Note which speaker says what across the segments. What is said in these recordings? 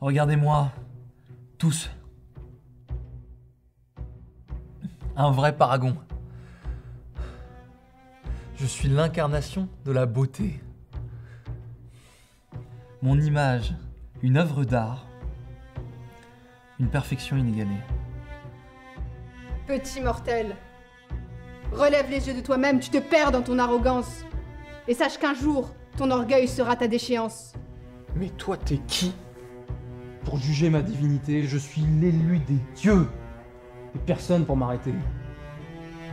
Speaker 1: Regardez-moi. Tous. Un vrai paragon. Je suis l'incarnation de la beauté. Mon image, une œuvre d'art. Une perfection inégalée.
Speaker 2: Petit mortel, relève les yeux de toi-même, tu te perds dans ton arrogance. Et sache qu'un jour, ton orgueil sera ta déchéance.
Speaker 3: Mais toi, t'es qui? Pour juger ma divinité, je suis l'élu des dieux. Et personne pour m'arrêter.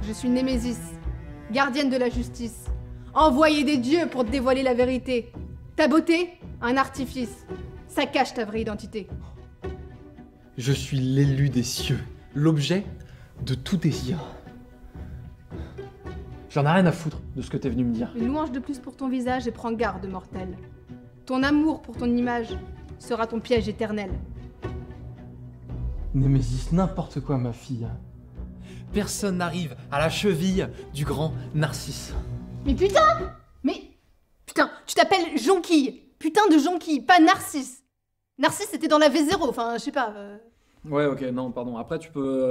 Speaker 2: Je suis Némésis, gardienne de la justice, envoyée des dieux pour te dévoiler la vérité. Ta beauté, un artifice, ça cache ta vraie identité.
Speaker 3: Je suis l'élu des cieux, l'objet de tout désir. J'en ai rien à foutre de ce que t'es venu me dire.
Speaker 2: Une louange de plus pour ton visage et prends garde, mortel. Ton amour pour ton image sera ton piège éternel.
Speaker 3: Némésis, n'importe quoi, ma fille.
Speaker 1: Personne n'arrive à la cheville du grand Narcisse.
Speaker 2: Mais putain Mais putain, tu t'appelles Jonquille Putain de Jonquille, pas Narcisse Narcisse c'était dans la V0, enfin je sais pas. euh.
Speaker 3: Ouais, ok, non, pardon. Après, tu peux.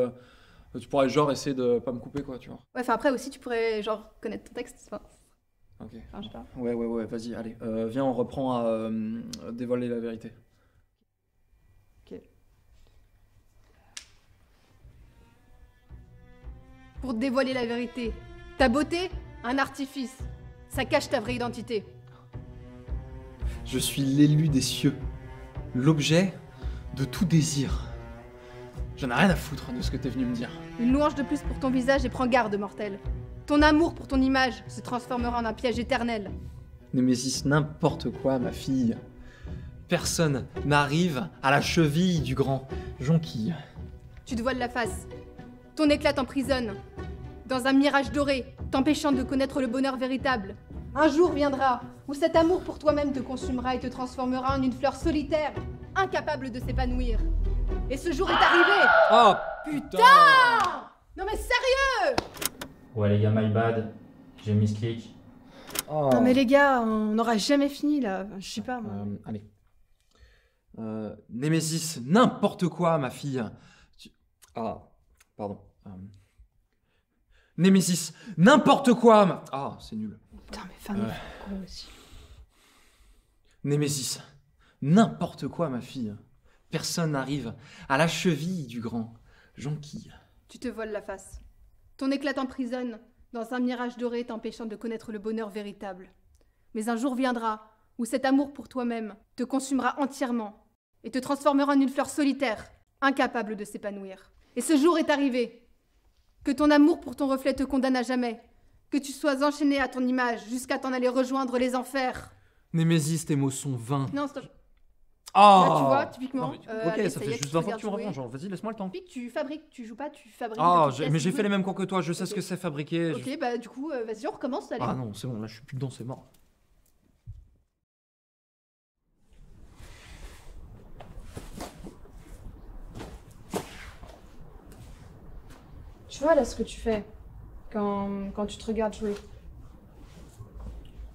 Speaker 3: euh, Tu pourrais genre essayer de pas me couper, quoi, tu vois.
Speaker 2: Ouais, enfin après aussi tu pourrais genre connaître ton texte. Enfin,
Speaker 3: Ok.
Speaker 2: enfin, je sais pas.
Speaker 3: Ouais, ouais, ouais, vas-y, allez. Euh, viens, on reprend à euh, dévoiler la vérité.
Speaker 2: Pour te dévoiler la vérité. Ta beauté, un artifice. Ça cache ta vraie identité.
Speaker 3: Je suis l'élu des cieux, l'objet de tout désir. J'en ai rien à foutre de ce que t'es venu me dire.
Speaker 2: Une louange de plus pour ton visage et prends garde, mortel. Ton amour pour ton image se transformera en un piège éternel.
Speaker 3: Némésis, n'importe quoi, ma fille. Personne n'arrive à la cheville du grand Jonquille.
Speaker 2: Tu te voiles la face. Ton éclat t'emprisonne. Dans un mirage doré, t'empêchant de connaître le bonheur véritable. Un jour viendra où cet amour pour toi-même te consumera et te transformera en une fleur solitaire, incapable de s'épanouir. Et ce jour est arrivé
Speaker 3: Oh
Speaker 2: Putain Non mais sérieux
Speaker 4: Ouais les gars, my bad. J'ai mis ce clic.
Speaker 3: Oh.
Speaker 2: Non mais les gars, on n'aura jamais fini là. Je sais pas moi.
Speaker 3: Euh, allez. Euh, Némésis, n'importe quoi, ma fille. Tu- Ah, pardon. Euh, Némésis, n'importe quoi. ma- Ah, c'est nul.
Speaker 2: Putain mais faut quoi aussi
Speaker 3: Némésis, n'importe quoi, ma fille. Personne n'arrive à la cheville du grand Jonquille.
Speaker 2: Tu te voiles la face. Ton éclat t'emprisonne dans un mirage doré t'empêchant de connaître le bonheur véritable. Mais un jour viendra où cet amour pour toi-même te consumera entièrement et te transformera en une fleur solitaire, incapable de s'épanouir. Et ce jour est arrivé. Que ton amour pour ton reflet te condamne à jamais. Que tu sois enchaîné à ton image jusqu'à t'en aller rejoindre les enfers.
Speaker 3: Némésis, tes mots sont vains.
Speaker 2: Non, stop.
Speaker 3: Ah
Speaker 2: Là, tu vois, typiquement.
Speaker 3: Non, mais-
Speaker 2: euh,
Speaker 3: ok, ça fait juste
Speaker 2: tu
Speaker 3: 20 fois
Speaker 2: regardes
Speaker 3: que tu me
Speaker 2: jouer.
Speaker 3: reprends, genre, vas-y, laisse-moi le temps.
Speaker 2: Pique, tu fabriques, tu joues pas, tu fabriques.
Speaker 3: Ah, j'ai- mais j'ai fait les mêmes cours que toi, je sais ce que c'est fabriquer. je-
Speaker 2: Ok, bah du coup, euh, vas-y, on recommence, allez.
Speaker 3: Ah non, c'est bon, là je suis plus dedans, c'est mort.
Speaker 2: Tu vois là ce que tu fais quand, quand tu te regardes jouer.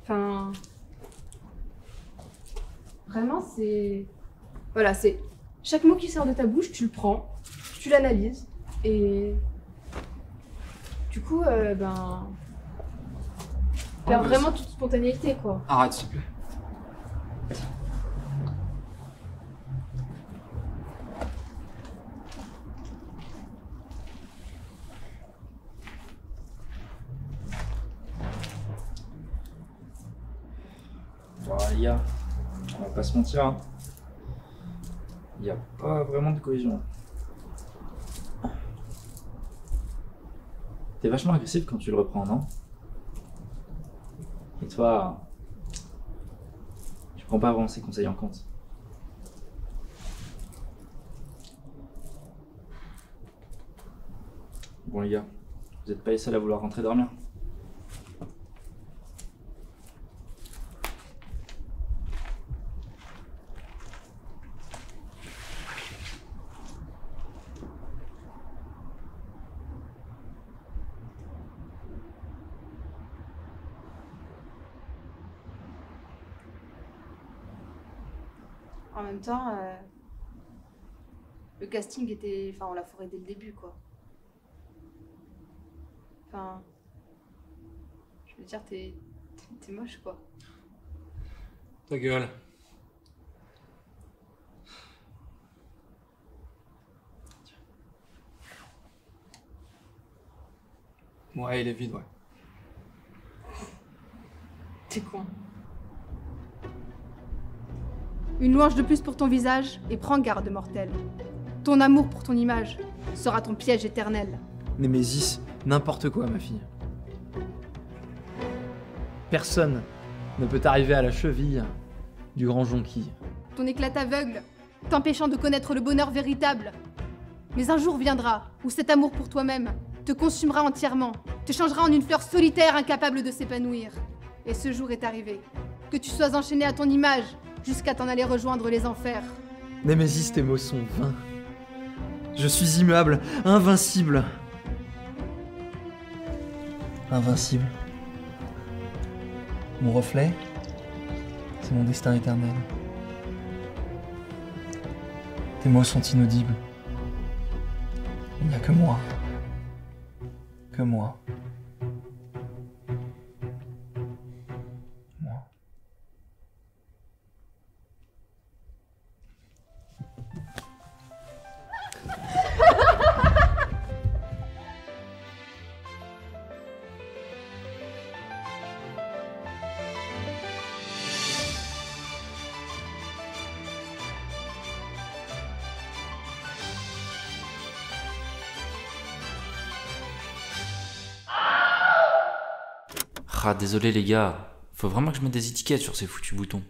Speaker 2: Enfin. Vraiment, c'est. Voilà, c'est. Chaque mot qui sort de ta bouche, tu le prends, tu l'analyses, et. Du coup, euh, ben. Tu perds
Speaker 3: mais
Speaker 2: vraiment toute spontanéité, quoi.
Speaker 3: Arrête, s'il te plaît.
Speaker 4: Gars, on va pas se mentir. Il n'y a pas vraiment de cohésion. T'es vachement agressif quand tu le reprends, non? Et toi, tu prends pas vraiment ses conseils en compte? Bon les gars, vous êtes pas les seuls à vouloir rentrer dormir.
Speaker 2: En même temps, euh, Le casting était. Enfin, on l'a foré dès le début, quoi. Enfin. Je veux dire, t'es. t'es- T'es moche, quoi.
Speaker 3: Ta gueule. Ouais, il est vide, ouais.
Speaker 2: T'es con. Une louange de plus pour ton visage, et prends garde, mortel. Ton amour pour ton image sera ton piège éternel.
Speaker 3: Némésis, n'importe quoi, ma fille. Personne ne peut arriver à la cheville du grand jonquille.
Speaker 2: Ton éclat t'aveugle, t'empêchant de connaître le bonheur véritable. Mais un jour viendra où cet amour pour toi-même te consumera entièrement, te changera en une fleur solitaire incapable de s'épanouir. Et ce jour est arrivé. Que tu sois enchaîné à ton image jusqu'à t'en aller rejoindre les enfers.
Speaker 3: Némésis, tes mots sont vains. Je suis immuable, invincible.
Speaker 1: Invincible. Mon reflet, c'est mon destin éternel. Tes mots sont inaudibles. Il n'y a que moi. Que moi.
Speaker 4: Ah, désolé les gars. Faut vraiment que je mette des étiquettes sur ces foutus boutons.